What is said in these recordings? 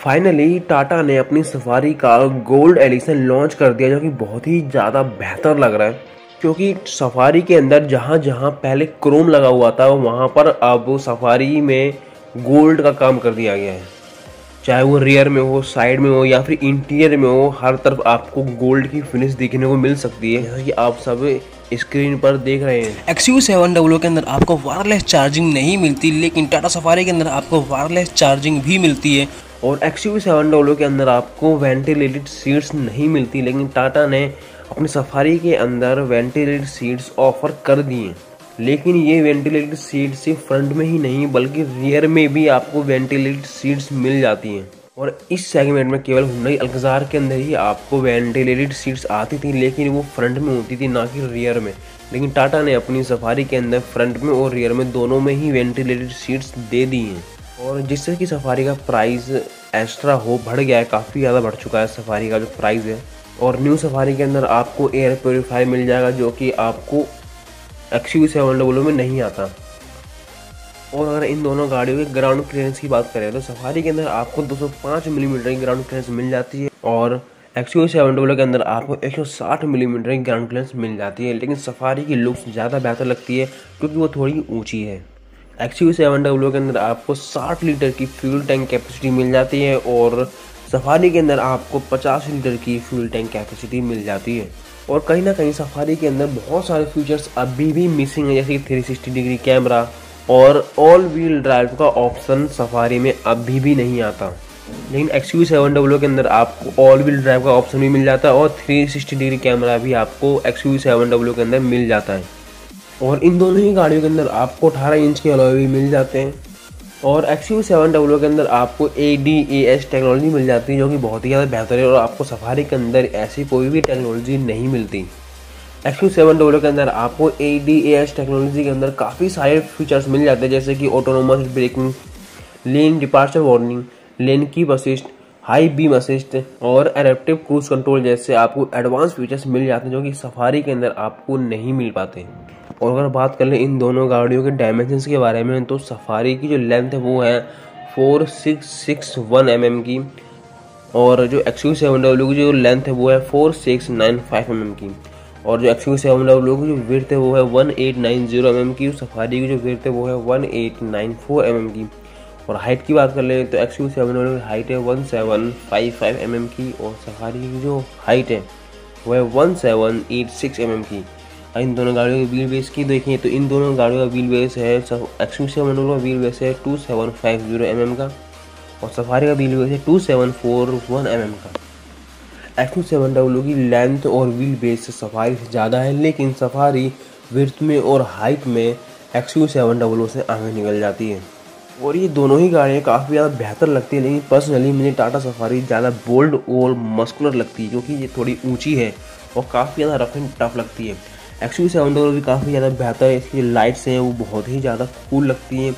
Finally Tata ने अपनी safari का गोल्ड एडिशन लॉन्च कर दिया, जो कि बहुत ही ज़्यादा बेहतर लग रहा है। क्योंकि सफारी के अंदर जहाँ जहाँ पहले क्रोम लगा हुआ था, वहाँ पर अब सफारी में गोल्ड का काम कर दिया गया है। चाहे वो रियर में हो साइड में हो, या फिर इंटीरियर में हो, हर तरफ़ आपको गोल्ड की फिनिश देखने को मिल सकती है। जैसा कि आप सब स्क्रीन पर देख रहे हैं। एक्सयू सेवन डब्लो के अंदर आपको वायरलेस चार्जिंग नहीं मिलती, लेकिन टाटा सफारी के अंदर आपको वायरलेस चार्जिंग भी मिलती है। और एक्स यू सेवन डब्लो के अंदर आपको वेंटिलेटेड सीट्स नहीं मिलती, लेकिन टाटा ने अपनी सफारी के अंदर वेंटिलेटेड सीट्स ऑफ़र कर दिए। लेकिन ये वेंटिलेटेड सीट सिर्फ़ फ्रंट में ही नहीं, बल्कि रियर में भी आपको वेंटिलेटेड सीट्स मिल जाती हैं। और इस सेगमेंट में केवल हुंडई अल्कजार के अंदर ही आपको वेंटिलेटेड सीट्स आती थी, लेकिन वो फ्रंट में होती थी, ना कि रियर में। लेकिन टाटा ने अपनी सफारी के अंदर फ्रंट में और रियर में दोनों में ही वेंटिलेटेड सीट्स दे दी हैं। और जिससे कि सफारी का प्राइस एक्स्ट्रा हो, बढ़ गया है, काफ़ी ज़्यादा बढ़ चुका है सफारी का जो प्राइस है। और न्यू सफारी के अंदर आपको एयर प्योरीफायर मिल जाएगा, जो कि आपको एक्स यू सेवन डब्लो में नहीं आता। और अगर इन दोनों गाड़ियों के ग्राउंड क्लियरेंस की बात करें तो सफारी के अंदर आपको 205 मिलीमीटर की ग्राउंड क्लियरेंस मिल जाती है और एक्स यू सेवन डब्लो के अंदर आपको 160 मिलीमीटर की ग्राउंड क्लियरेंस मिल जाती है। लेकिन सफारी की लुक्स ज़्यादा बेहतर लगती है, क्योंकि वो थोड़ी ऊँची है। एक्स यू सेवन डब्ल्यू के अंदर आपको 60 लीटर की फ्यूल टैंक कैपेसिटी मिल जाती है और सफारी के अंदर आपको 50 लीटर की फ्यूल टैंक कैपेसिटी मिल जाती है। और कहीं ना कहीं सफारी के अंदर बहुत सारे फीचर्स अभी भी मिसिंग है, जैसे कि 360 डिग्री कैमरा और ऑल व्हील ड्राइव का ऑप्शन सफारी में अभी भी नहीं आता। लेकिन एक्स यू सेवन डब्ल्यू के अंदर आपको ऑल व्हील ड्राइव का ऑप्शन भी मिल जाता है और 360 डिग्री कैमरा भी आपको एक्स यू सेवन डब्ल्यू के अंदर मिल जाता है। और इन दोनों ही गाड़ियों के अंदर आपको 18 इंच के अलॉय भी मिल जाते हैं। और एक्स यू सेवन डब्ल्यू के अंदर आपको A D A S technology मिल जाती है, जो कि बहुत ही ज़्यादा बेहतर है और आपको सफारी के अंदर ऐसी कोई भी टेक्नोलॉजी नहीं मिलती। एक्स यू सेवन डब्ल्यू के अंदर आपको A D A S technology के अंदर काफ़ी सारे फीचर्स मिल जाते हैं, जैसे कि autonomous braking lane departure warning lane की असिस्ट हाई बीम असिस्ट और एडेप्टिव क्रूज कंट्रोल जैसे आपको एडवांस फीचर्स मिल जाते हैं, जो कि सफारी के अंदर आपको नहीं मिल पाते। और अगर बात कर लें इन दोनों गाड़ियों के डायमेंशंस के बारे में तो सफारी की जो लेंथ है वो है four six six one M M की और जो एक्स यू सेवन डब्ल्यू की जो लेंथ है वो है four six nine five M M की और जो एक्स यू सेवन डब्ल्यू की जो विर्थ है वो है one eight nine zero M M की सफारी की जो विर्थ है वो है one eight nine four M M की और हाइट की बात कर लें तो एक्स यू सेवन डब्ल्यू की हाइट है one seven five five M M की और सफारी की जो हाइट है वो है one seven eight six M M की इन दोनों गाड़ियों के व्हील बेस की देखें तो इन दोनों गाड़ियों का व्हील बेस है एक्सयू सेवन का व्हील बेस है two seven five zero M M का और सफारी का व्हील बेस है two seven four one M M का। एक्सयू सेवन डब्ल्यू की लेंथ और व्हील बेस सफारी से ज़्यादा है, लेकिन सफारी विर्थ में और हाइट में एक्सयू सेवन डब्ल्यू से आगे निकल जाती है। और ये दोनों ही गाड़ियाँ काफ़ी ज़्यादा बेहतर लगती है, लेकिन पर्सनली मुझे टाटा सफारी ज़्यादा बोल्ड और मस्कुलर लगती है, क्योंकि ये थोड़ी ऊँची है और काफ़ी ज़्यादा रफ एंड टफ लगती है। एक्चुअली सेवन डबल भी काफ़ी ज़्यादा बेहतर है। इसकी जो लाइट्स हैं, वो बहुत ही ज़्यादा कूल लगती हैं।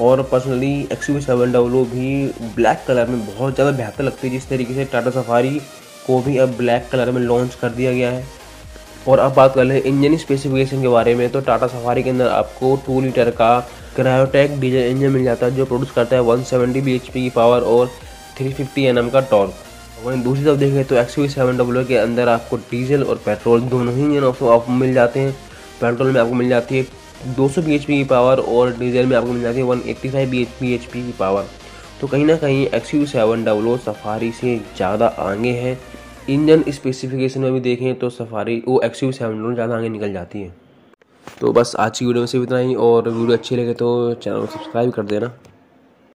और पर्सनली एक्सयू सेवन डब्लो भी ब्लैक कलर में बहुत ज़्यादा बेहतर लगती है। जिस तरीके से टाटा सफारी को भी अब ब्लैक कलर में लॉन्च कर दिया गया है। और अब बात कर लें इंजन स्पेसिफिकेशन के बारे में तो टाटा सफारी के अंदर आपको टू लीटर का क्रायोटेक डीजल इंजन मिल जाता है, जो प्रोड्यूस करता है वन सेवेंटी बी की पावर और थ्री फिफ्टी एन का टॉर्क वहीं दूसरी तरफ़ देखें तो एक्स सेवन डब्ल्यू के अंदर आपको डीजल और पेट्रोल दोनों ही इंजन ऑप्शन आपको मिल जाते हैं। पेट्रोल में आपको मिल जाती है 200 बी की पावर और डीजल में आपको मिल जाती है 185 बी एच की पावर तो कहीं ना कहीं X U seven W Safari से ज़्यादा आगे है। इंजन स्पेसिफिकेशन में भी देखें तो सफारी वो एक्स यू सेवन ज़्यादा आगे निकल जाती है। तो बस आज की वीडियो में सिर्फ़ इतना ही और वीडियो अच्छी लगे तो चैनल को सब्सक्राइब कर देना।